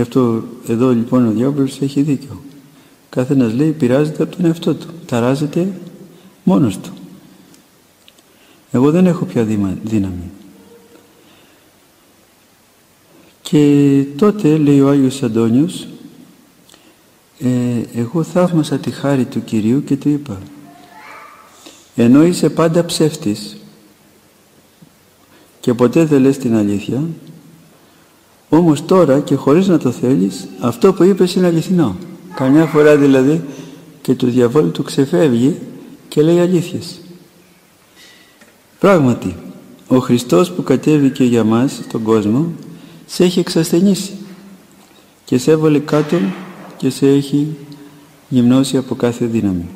Γι' αυτό εδώ λοιπόν ο διάβολος έχει δίκιο. Κάθε ένας λέει πειράζεται από τον εαυτό του. Ταράζεται μόνος του. Εγώ δεν έχω πια δύναμη. Και τότε λέει ο Άγιος Αντώνιος ε, εγώ θαύμασα τη χάρη του Κυρίου και του είπα ενώ είσαι πάντα ψεύτης και ποτέ δεν λες την αλήθεια όμως τώρα και χωρίς να το θέλεις αυτό που είπες είναι αληθινό καμιά φορά δηλαδή και του διαβόλου του ξεφεύγει και λέει αλήθειες πράγματι ο Χριστός που κατέβηκε για μας στον κόσμο σε έχει εξασθενήσει και σε έβαλε κάτω και σε έχει γυμνώσει από κάθε δύναμη.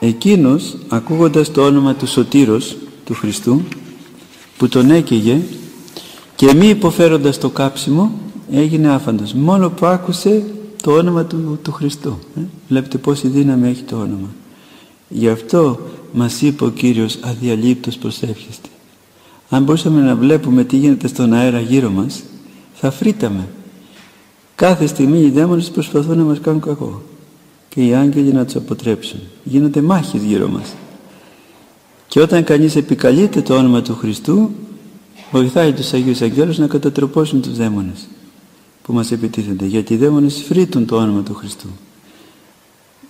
Εκείνος ακούγοντας το όνομα του Σωτήρος του Χριστού που τον έκαιγε και μη υποφέροντας το κάψιμο έγινε άφαντος. Μόνο που άκουσε το όνομα του, του Χριστού. Ε; βλέπετε πόση δύναμη έχει το όνομα. Γι' αυτό μας είπε ο Κύριος αδιαλείπτως προσεύχεστε αν μπορούσαμε να βλέπουμε τι γίνεται στον αέρα γύρω μας θα φρύταμε. Κάθε στιγμή οι δαίμονες προσπαθούν να μας κάνουν κακό και οι άγγελοι να τους αποτρέψουν. Γίνονται μάχες γύρω μας. Και όταν κανείς επικαλείται το όνομα του Χριστού βοηθάει τους Αγίους Αγγέλους να κατατροπώσουν τους δαίμονες που μας επιτίθενται γιατί οι δαίμονες φρύτουν το όνομα του Χριστού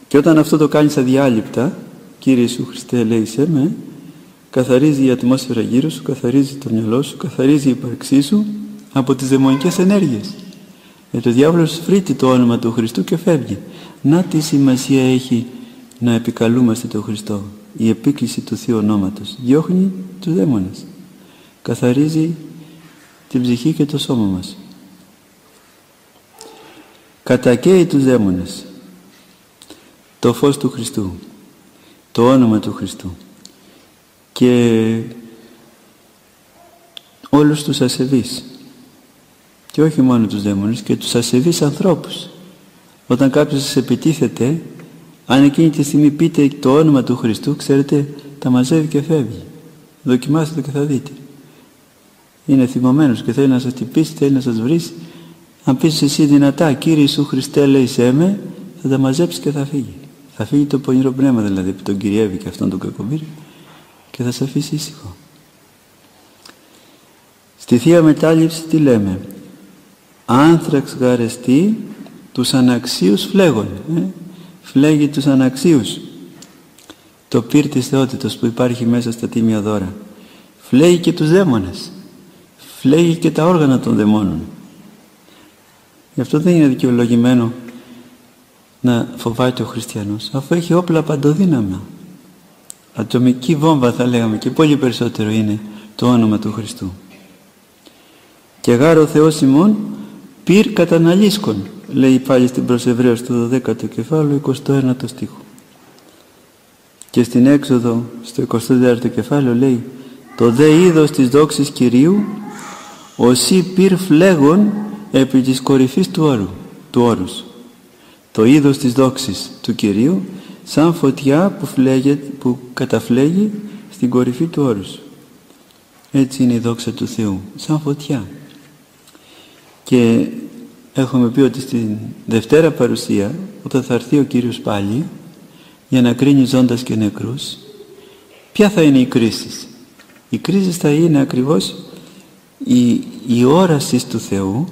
και όταν αυτό το κάνεις αδιάλειπτα Κύριε Ιησού Χριστέ λέει σε με καθαρίζει η ατμόσφαιρα γύρω σου, καθαρίζει το μυαλό σου, καθαρίζει η ύπαρξή σου από τις δαιμονικές ενέργειες. Γιατί ο διάβολος φρύτει το όνομα του Χριστού και φεύγει. Να τι σημασία έχει να επικαλούμαστε τον Χριστό. Η επίκληση του Θείου Ονόματος διώχνει τους δαίμονες. Καθαρίζει την ψυχή και το σώμα μας. Κατακαίει τους δαίμονες. Το φως του Χριστού. Το όνομα του Χριστού και όλους τους ασεβείς και όχι μόνο τους δαίμονες και τους ασεβείς ανθρώπους όταν κάποιος σας επιτίθεται αν εκείνη τη στιγμή πείτε το όνομα του Χριστού ξέρετε τα μαζεύει και φεύγει δοκιμάστε και θα δείτε είναι θυμωμένος και θέλει να σας τυπήσει θέλει να σας βρει αν πεις εσύ δυνατά Κύριε Ιησού Χριστέ λέει σε με θα τα μαζέψει και θα φύγει θα φύγει το πονηρό πνεύμα δηλαδή που τον κυριεύει και αυτόν τον κακομύρι και θα σε αφήσει ήσυχο. Στη Θεία Μετάληψη τι λέμε; Άνθραξ γαρεστή τους αναξίους φλέγων. Ε; Φλέγει τους αναξίους. Το πύρ της θεότητος που υπάρχει μέσα στα τίμια δώρα. Φλέγει και τους δαίμονες. Φλέγει και τα όργανα των δαιμόνων. Γι' αυτό δεν είναι δικαιολογημένο να φοβάται ο χριστιανός αφού έχει όπλα παντοδύναμα. Ατομική βόμβα θα λέγαμε και πολύ περισσότερο είναι το όνομα του Χριστού. Και γάρο ο Θεός ημών πυρ καταναλύσκον λέει πάλι στην προς Εβραίος του 12ο κεφάλαιο 21ο στίχο. Και στην έξοδο στο 24ο κεφάλαιο λέει το δε είδος της δόξης Κυρίου οσί πυρ φλέγον επί της κορυφής του όρου του όρους το είδος της δόξης του Κυρίου σαν φωτιά που, φλέγεται, που καταφλέγει στην κορυφή του όρους. Έτσι είναι η δόξα του Θεού, σαν φωτιά. Και έχουμε πει ότι στην Δευτέρα παρουσία, όταν θα έρθει ο Κύριος πάλι, για να κρίνει ζώντας και νεκρούς, ποια θα είναι η κρίση. Η κρίση θα είναι ακριβώς η, η όρασης του Θεού,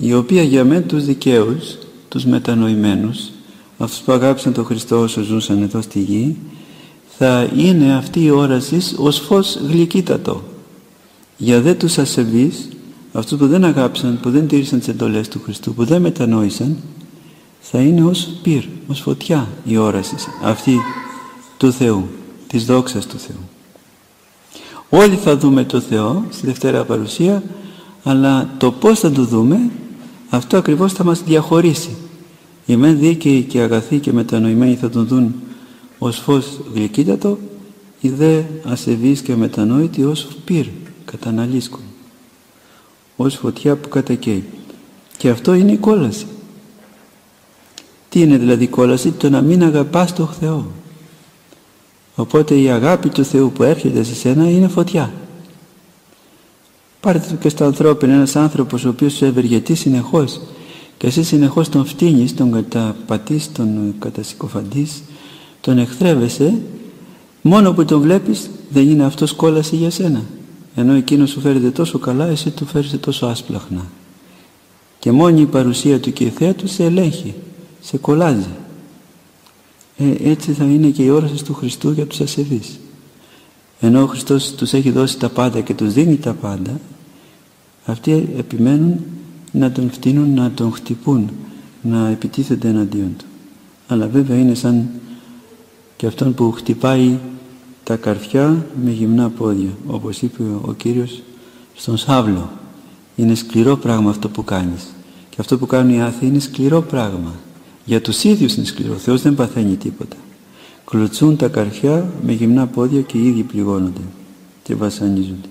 η οποία για μένα τους δικαίους, τους μετανοημένους, αυτούς που αγάπησαν τον Χριστό όσο ζούσαν εδώ στη γη θα είναι αυτή η όρασης ως φως γλυκύτατο. Για δε τους ασεβείς αυτούς που δεν αγάπησαν, που δεν τήρησαν τις εντολές του Χριστού που δεν μετανόησαν θα είναι ως πυρ, ως φωτιά η όρασης αυτή του Θεού της δόξας του Θεού όλοι θα δούμε το Θεό στη Δευτέρα Παρουσία αλλά το πως θα το δούμε αυτό ακριβώς θα μας διαχωρίσει οι μεν δίκαιοι και αγαθοί και μετανοημένοι θα τον δουν ως φως γλυκύτατο, οι δε ασεβείς και μετανόητοι ως πυρ καταναλύσκουν, ως φωτιά που κατακαίει. Και αυτό είναι η κόλαση. Τι είναι δηλαδή η κόλαση, το να μην αγαπάς τον Θεό. Οπότε η αγάπη του Θεού που έρχεται σε σένα είναι φωτιά. Πάρτε το και στα ανθρώπινα ένας άνθρωπος ο οποίος σε ευεργετεί συνεχώς και εσύ συνεχώς τον φτύνεις, τον καταπατείς, τον κατασυκοφαντείς, τον εχθρεύεσαι, μόνο που τον βλέπεις δεν είναι αυτός κόλαση για σένα. Ενώ εκείνος σου φέρεται τόσο καλά, εσύ του φέρεσαι τόσο άσπλαχνα. Και μόνη η παρουσία του και η θέα του σε ελέγχει, σε κολλάζει. Ε, έτσι θα είναι και η όραση του Χριστού για τους ασεβείς. Ενώ ο Χριστός τους έχει δώσει τα πάντα και τους δίνει τα πάντα, αυτοί επιμένουν να τον φτύνουν, να τον χτυπούν, να επιτίθενται εναντίον του. Αλλά βέβαια είναι σαν και αυτόν που χτυπάει τα καρφιά με γυμνά πόδια, όπως είπε ο Κύριος στον Σάβλο. Είναι σκληρό πράγμα αυτό που κάνεις. Και αυτό που κάνουν οι άθεοι είναι σκληρό πράγμα. Για τους ίδιους είναι σκληρό. Ο Θεός δεν παθαίνει τίποτα. Κλωτσούν τα καρφιά με γυμνά πόδια και οι ίδιοι πληγώνονται και βασανίζονται.